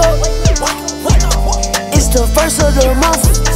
wake up. It's the first of the month.